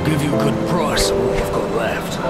I'll give you a good price of what you've got left.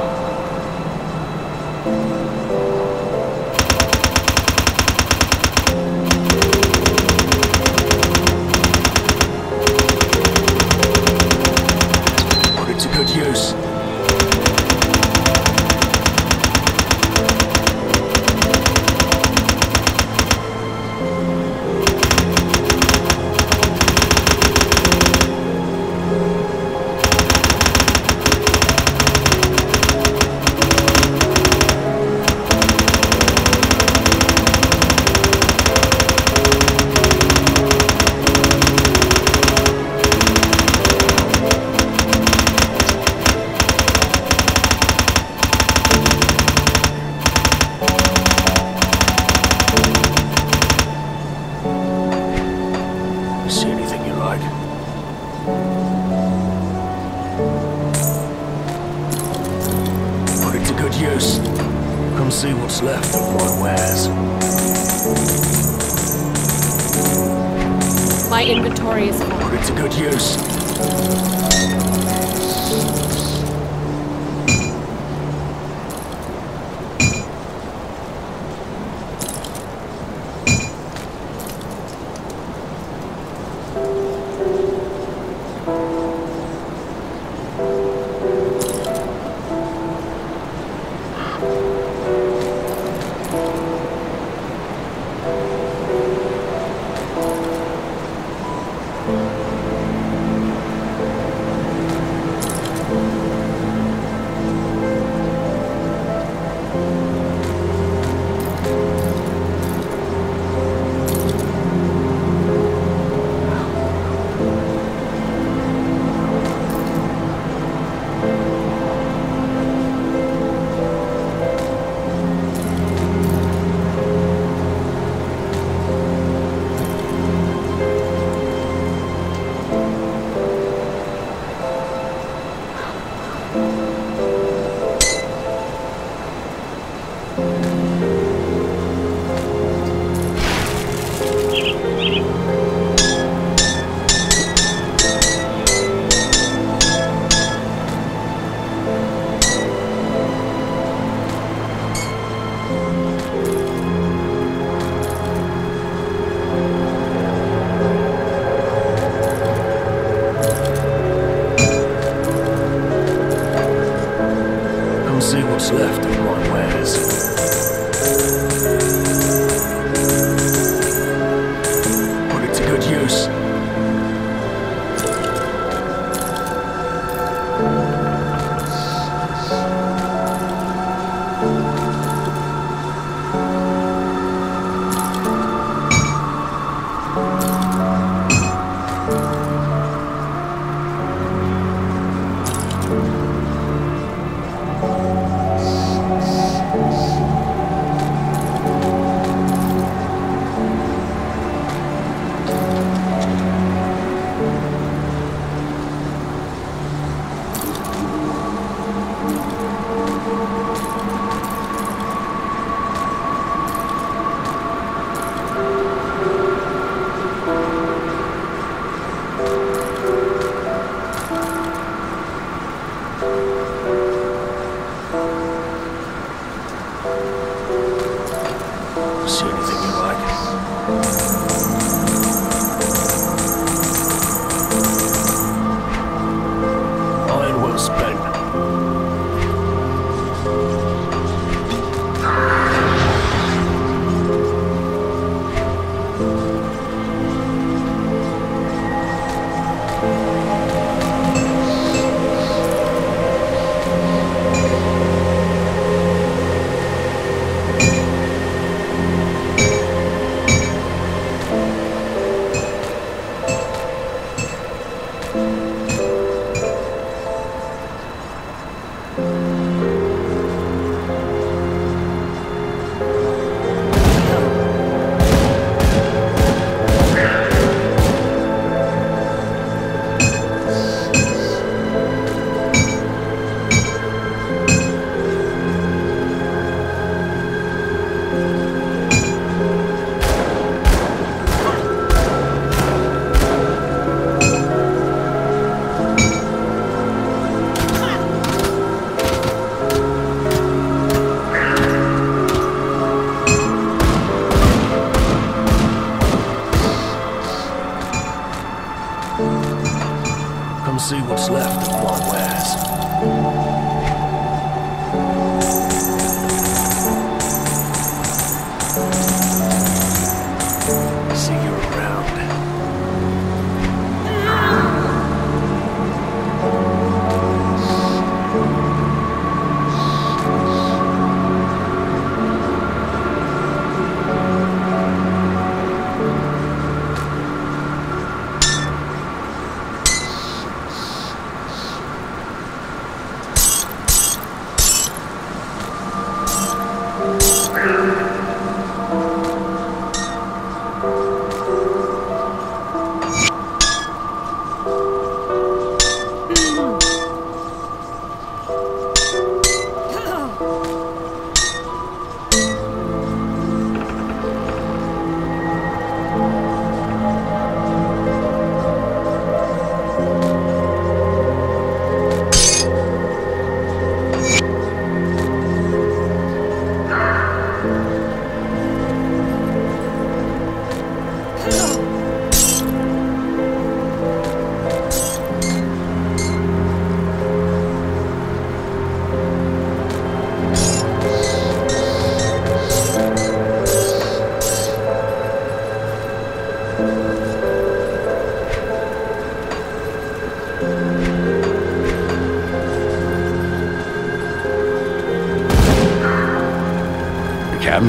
See what's left of my wares.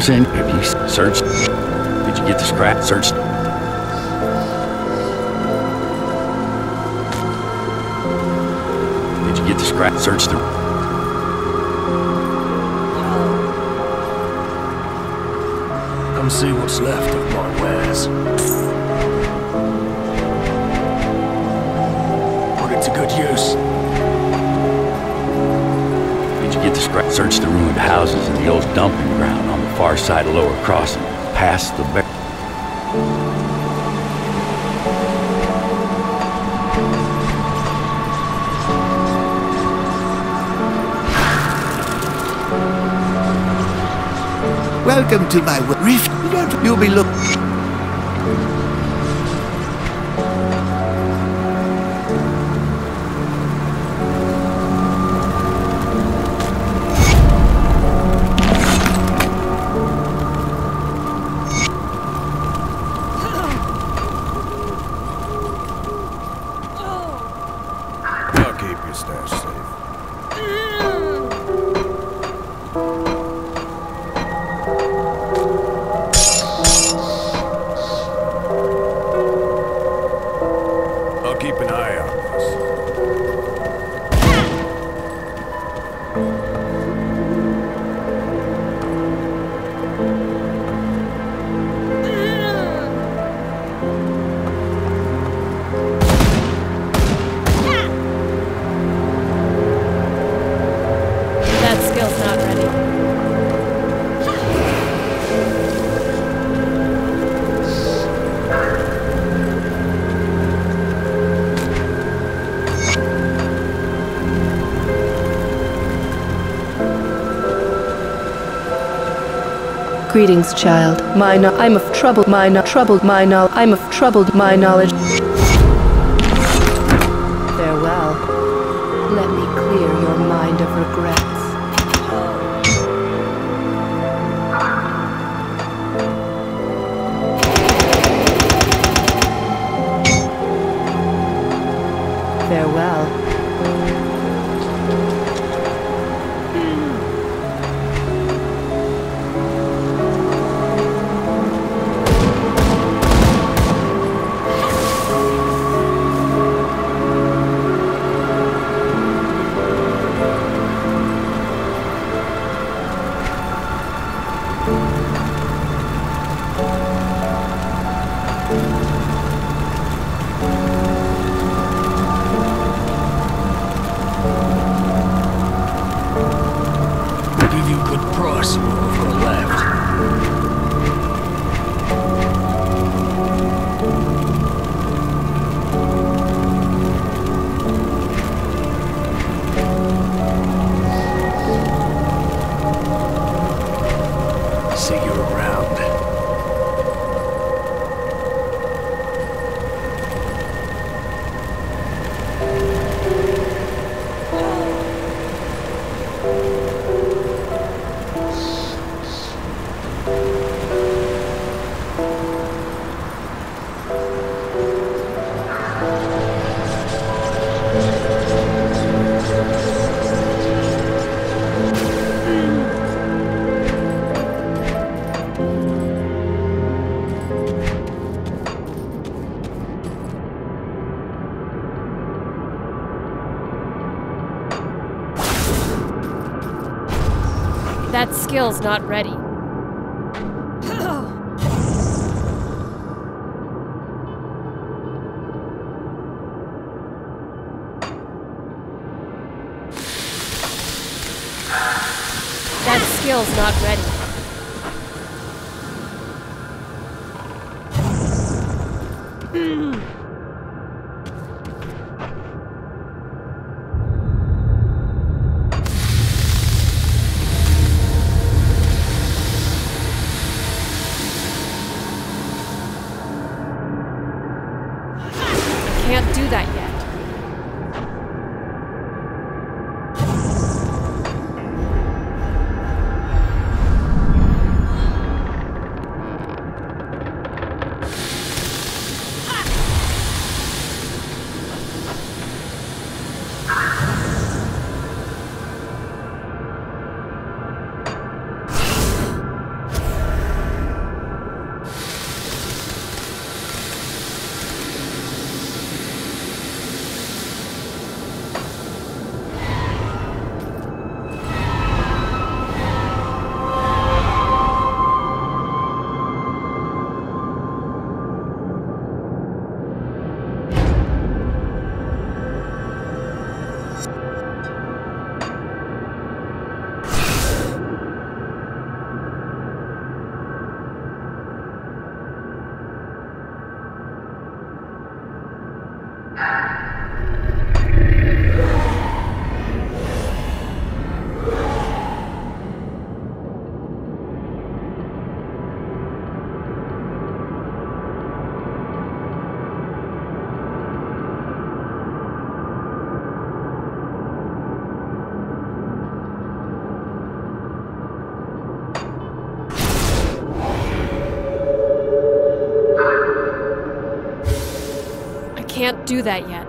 The captain's in. Have you searched? Did you get the scrap searched? Did you get the scrap searched? The... Come see what's left of my wares. Put it to good use. Search the ruined houses and the old dumping ground on the far side of Lower Crossing, past the. Welcome to my rift. You'll be look. Greetings, child. My I'm of troubled my troubled my I'm of troubled my knowledge. That not ready. Do that yet.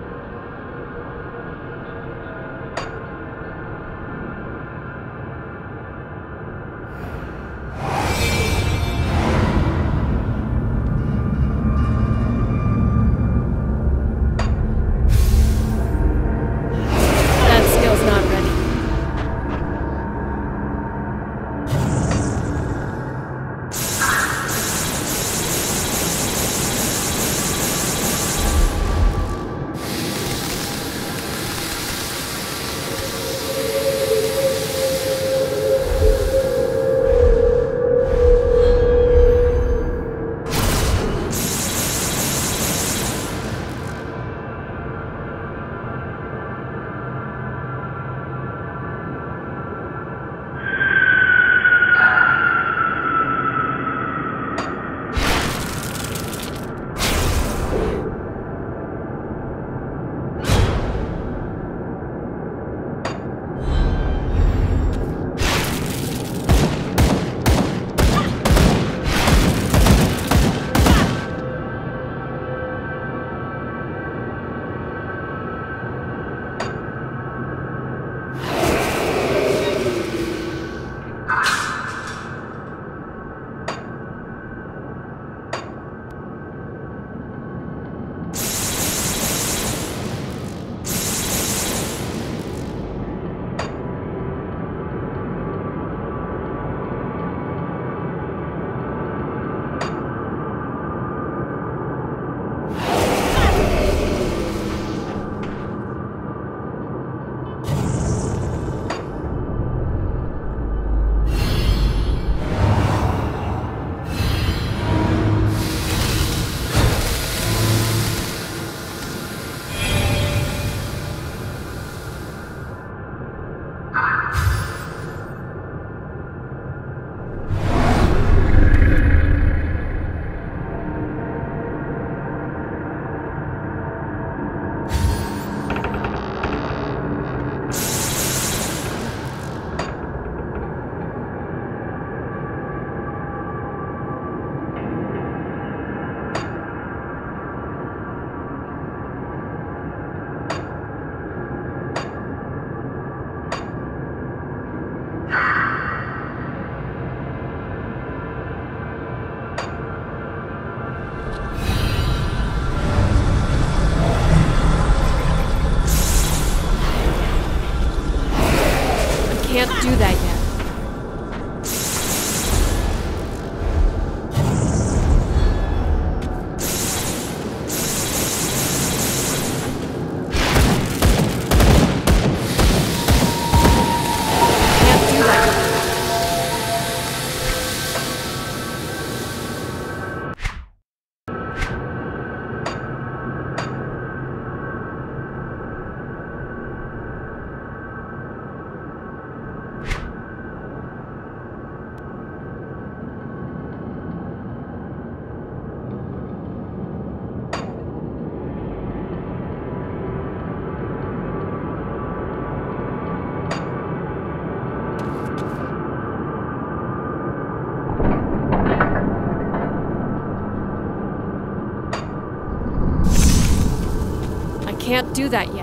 do that yet.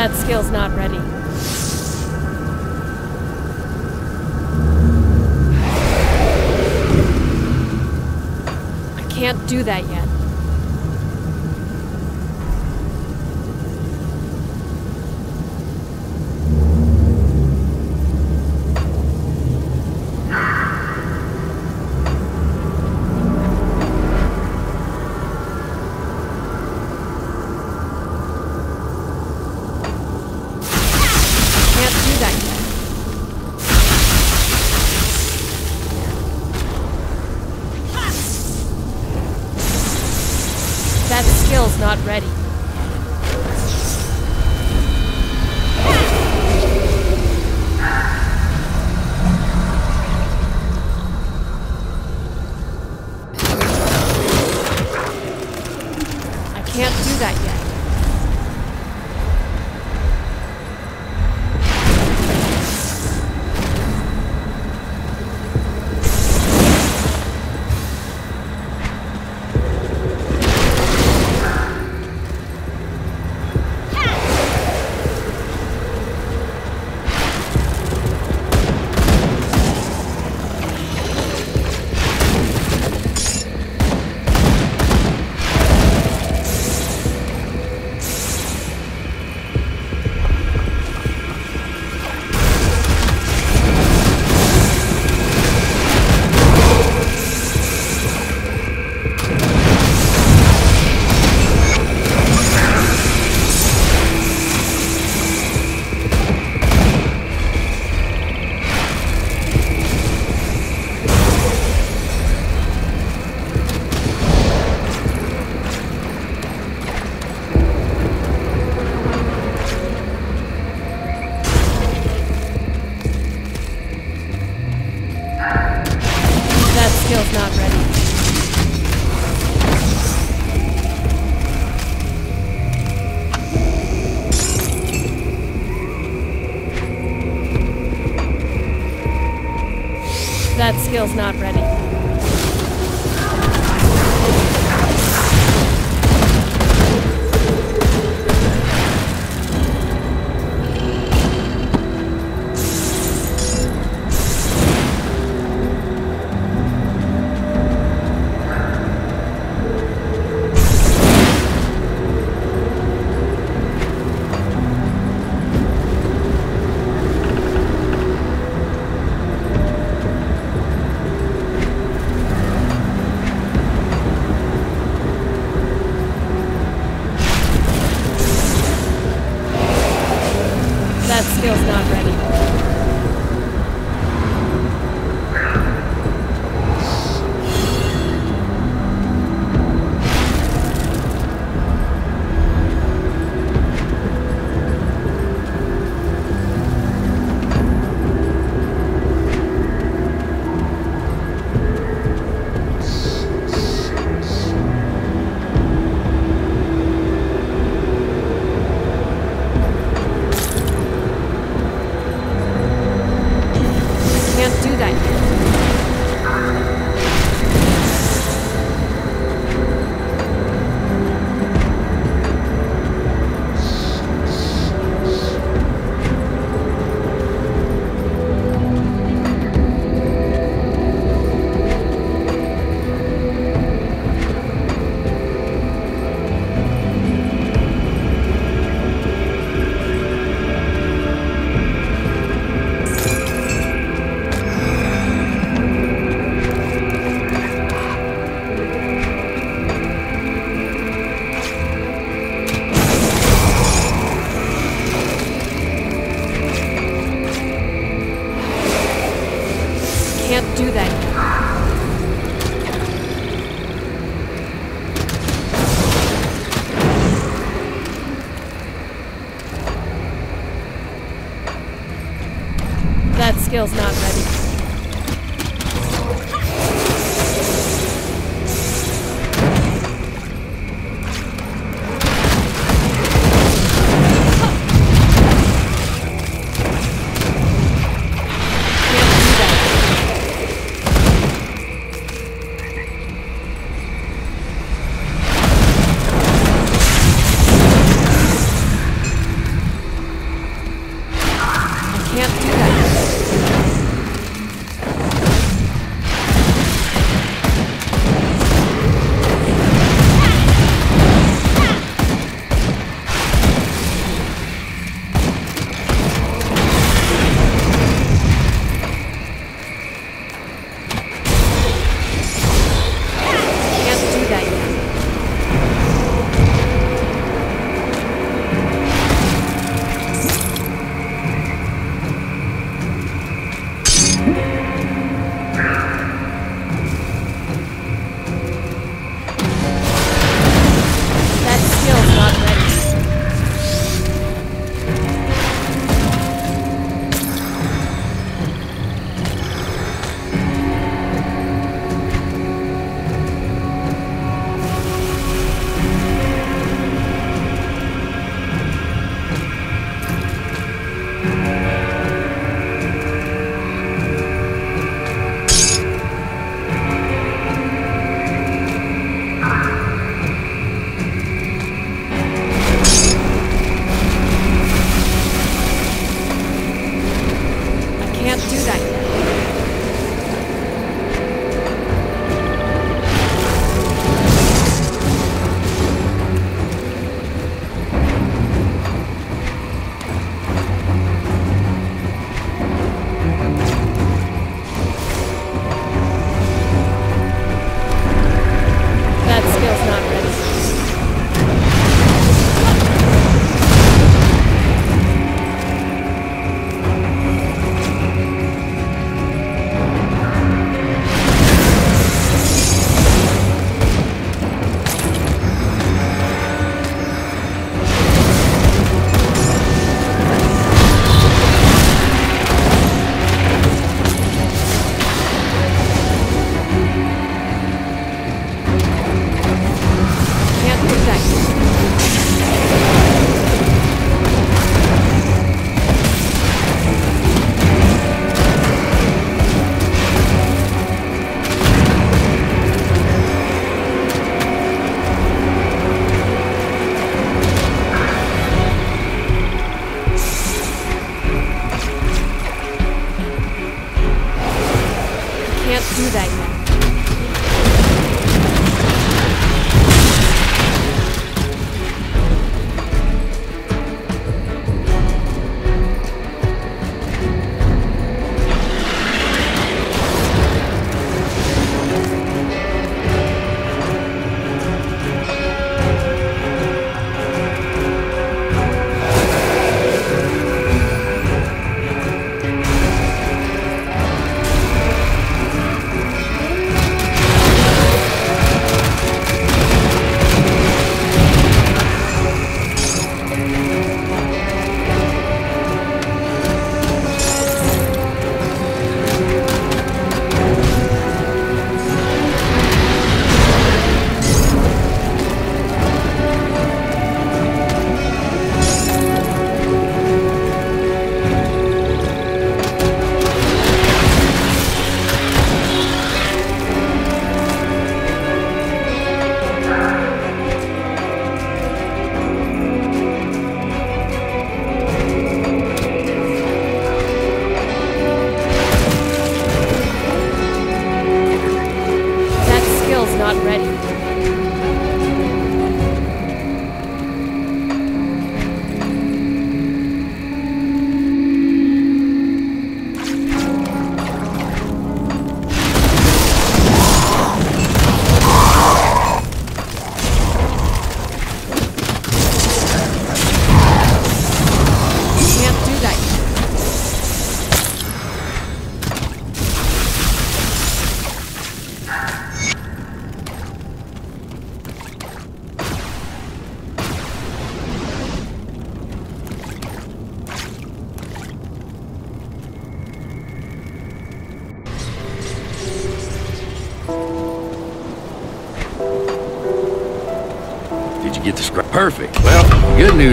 That skill's not ready. I can't do that Material's not ready.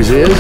is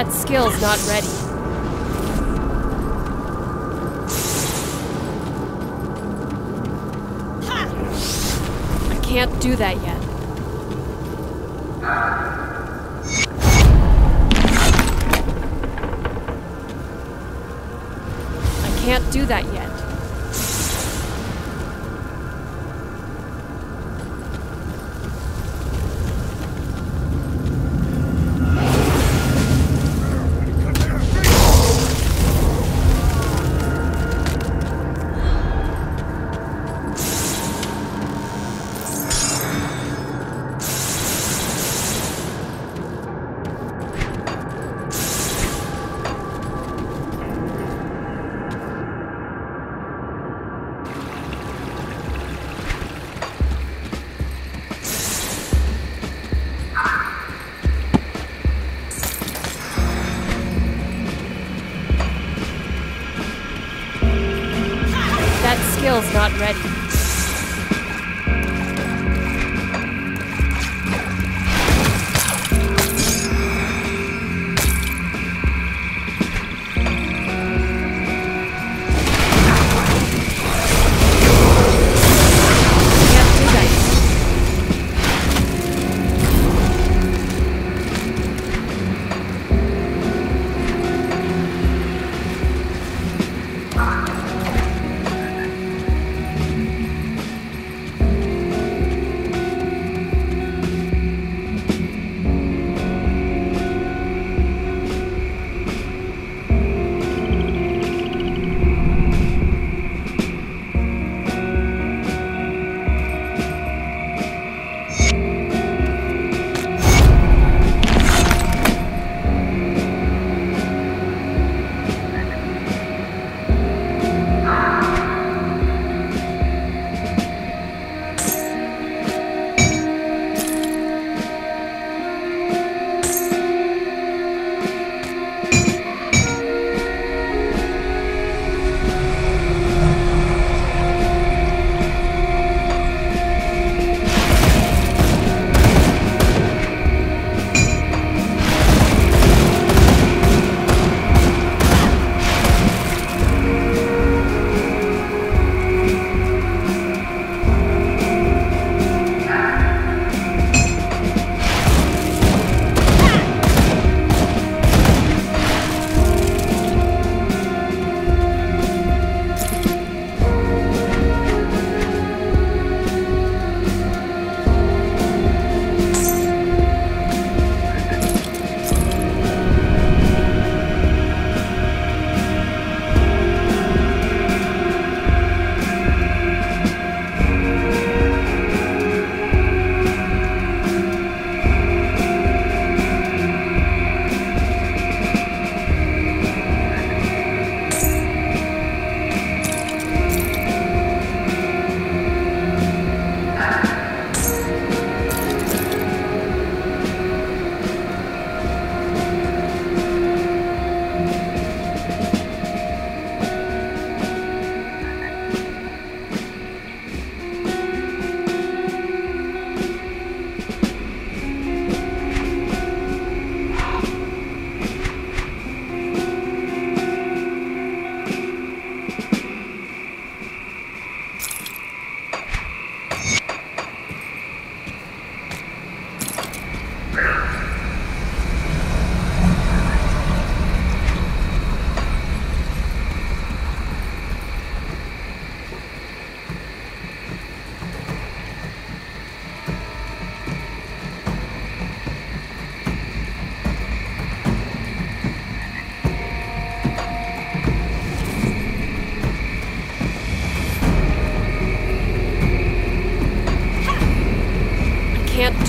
That skill's not ready. I can't do that yet. I can't do that yet.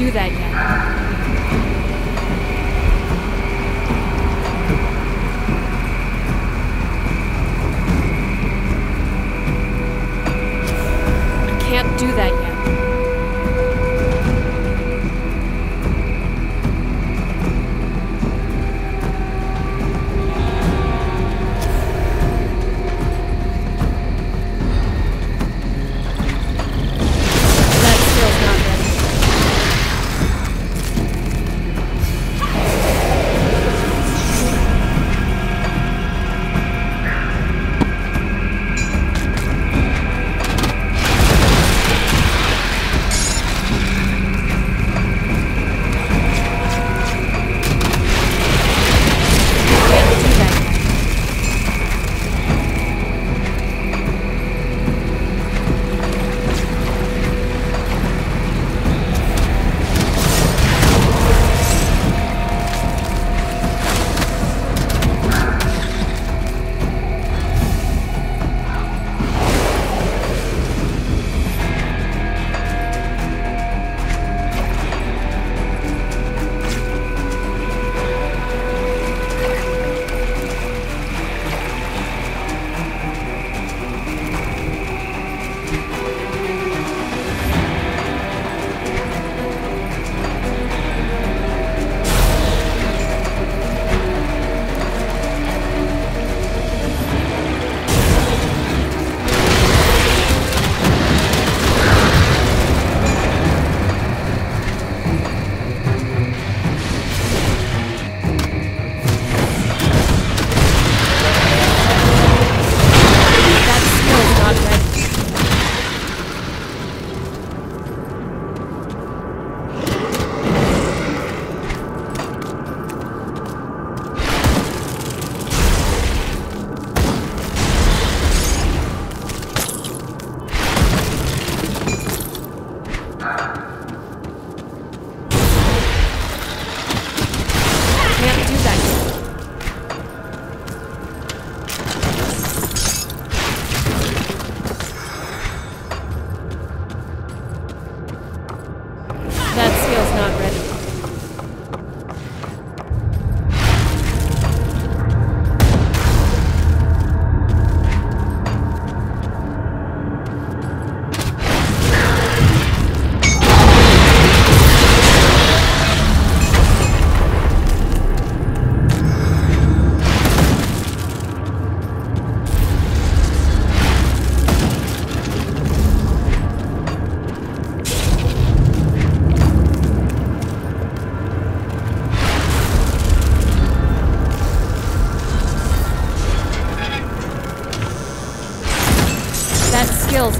Do that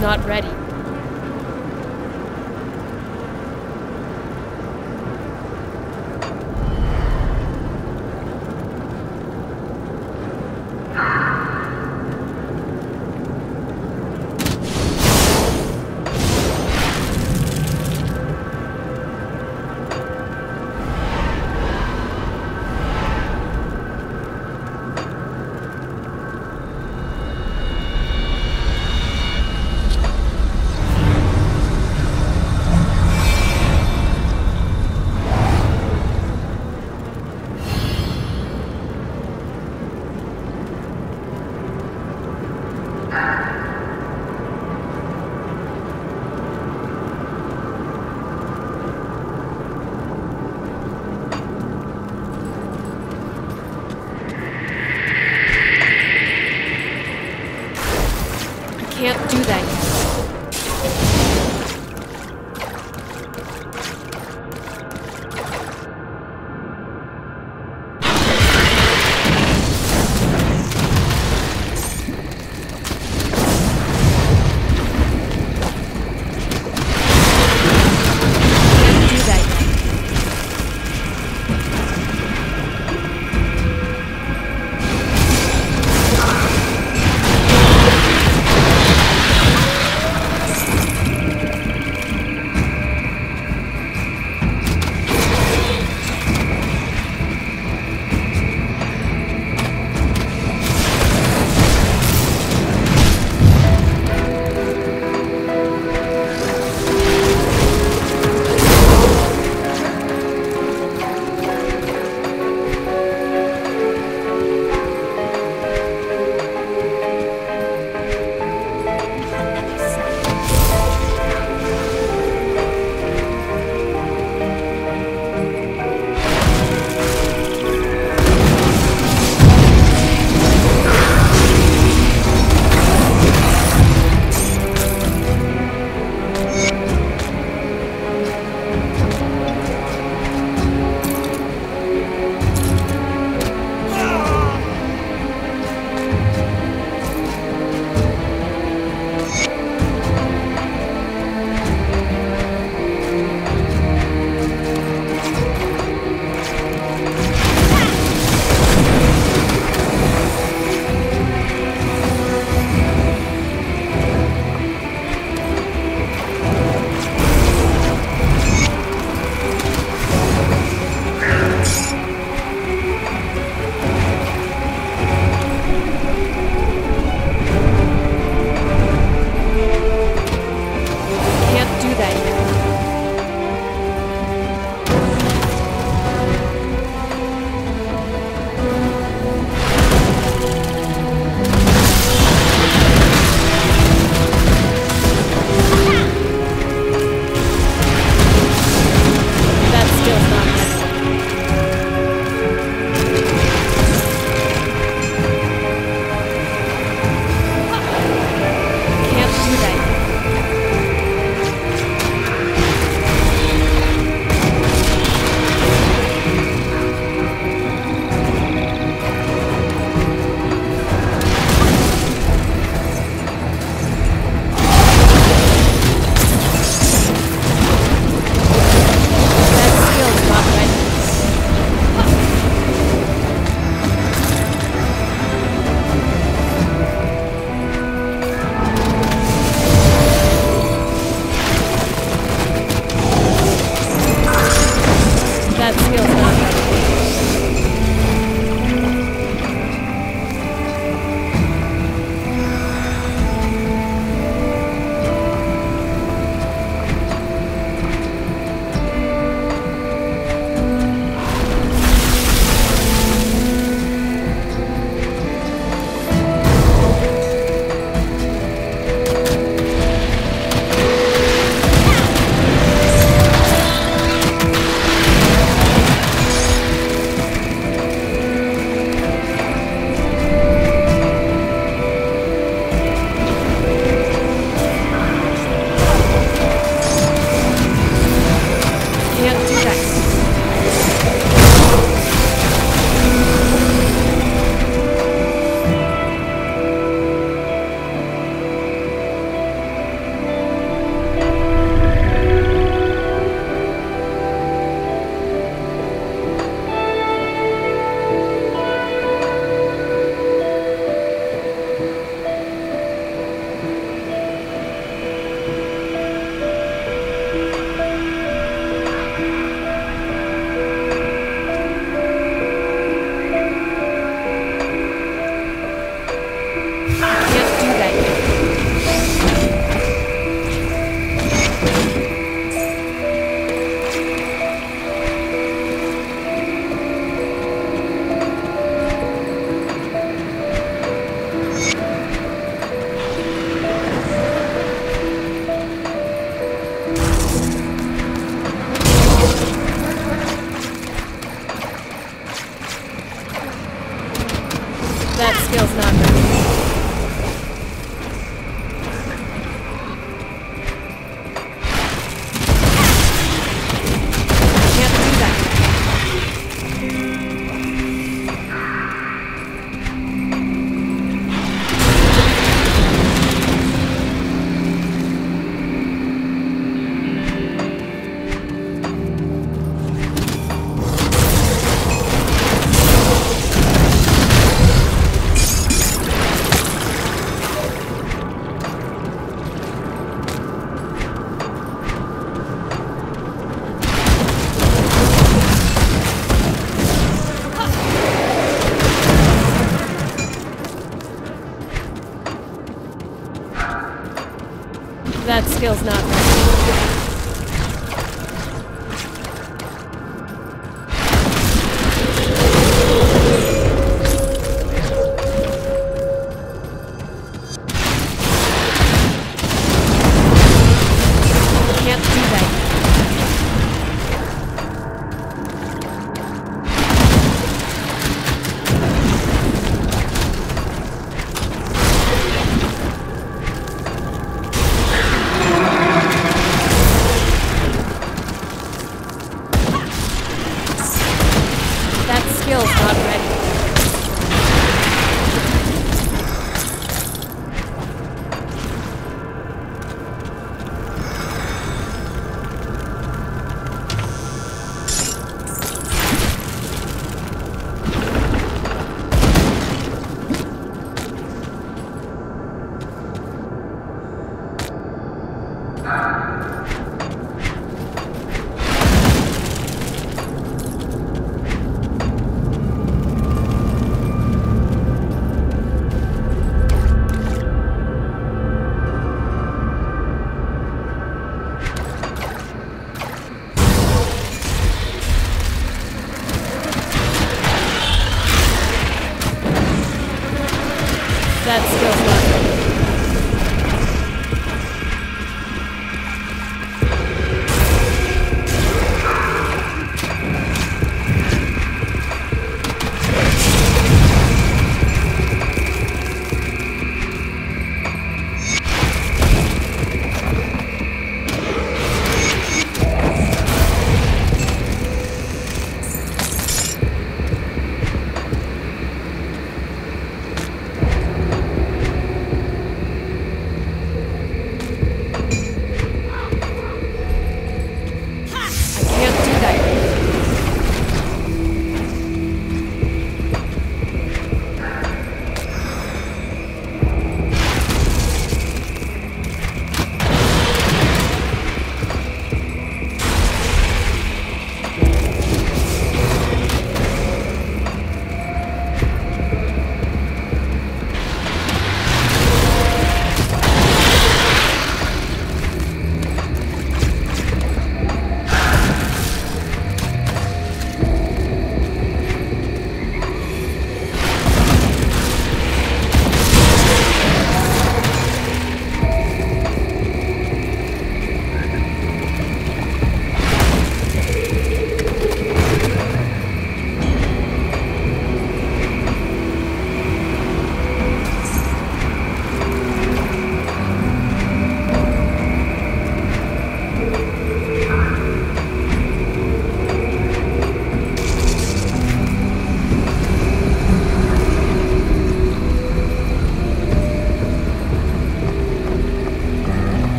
not ready.